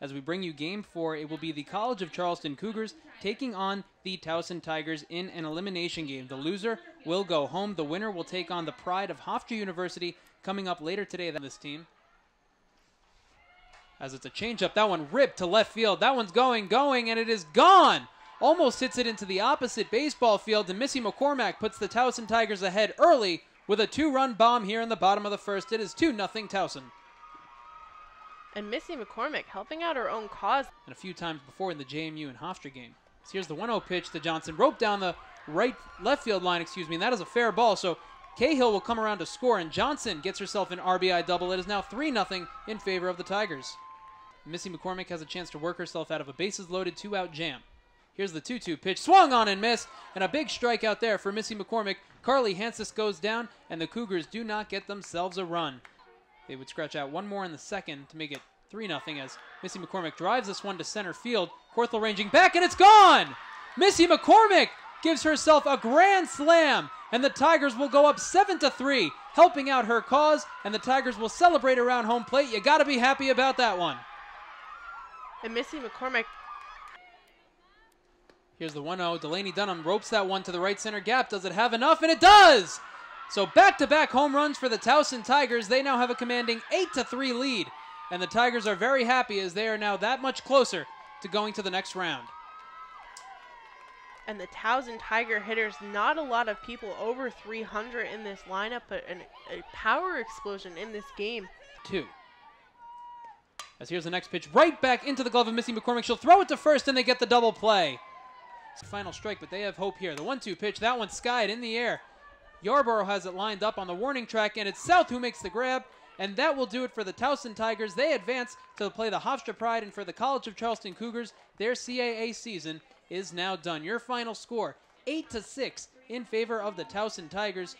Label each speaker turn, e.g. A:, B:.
A: as we bring you game four. It will be the College of Charleston Cougars taking on the Towson Tigers in an elimination game. The loser will go home. The winner will take on the pride of Hofstra University coming up later today. Than this team. As it's a changeup, that one ripped to left field. That one's going, going, and it is gone. Almost hits it into the opposite baseball field, and Missy McCormick puts the Towson Tigers ahead early with a two-run bomb here in the bottom of the first. It is 2 nothing Towson.
B: And Missy McCormick helping out her own cause.
A: And a few times before in the JMU and Hofstra game. So here's the 1-0 pitch to Johnson. Rope down the right left field line, excuse me, and that is a fair ball. So Cahill will come around to score, and Johnson gets herself an RBI double. It is now 3 0 in favor of the Tigers. Missy McCormick has a chance to work herself out of a bases loaded two out jam. Here's the 2 2 pitch. Swung on and missed. And a big strikeout there for Missy McCormick. Carly Hansis goes down, and the Cougars do not get themselves a run. They would scratch out one more in the second to make it 3 0 as Missy McCormick drives this one to center field. Corthell ranging back, and it's gone! Missy McCormick gives herself a grand slam, and the Tigers will go up 7 to 3, helping out her cause, and the Tigers will celebrate around home plate. You got to be happy about that one.
B: And Missy McCormick.
A: Here's the 1 0. Delaney Dunham ropes that one to the right center gap. Does it have enough? And it does! So back to back home runs for the Towson Tigers. They now have a commanding 8 to 3 lead. And the Tigers are very happy as they are now that much closer to going to the next round.
B: And the Towson Tiger hitters, not a lot of people over 300 in this lineup, but an, a power explosion in this game.
A: Two. As here's the next pitch, right back into the glove of Missy McCormick. She'll throw it to first, and they get the double play. Final strike, but they have hope here. The one-two pitch, that one skied in the air. Yarborough has it lined up on the warning track, and it's South who makes the grab. And that will do it for the Towson Tigers. They advance to play the Hofstra Pride, and for the College of Charleston Cougars, their CAA season is now done. Your final score, 8 to 6 in favor of the Towson Tigers.